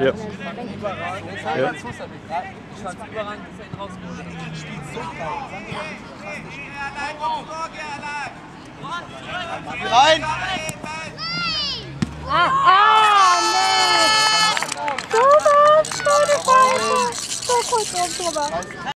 Ja. Überragend. Ja. Ich Rein! Ah, ah, nee. Thomas, meine Fresse. So kurz oben drüber.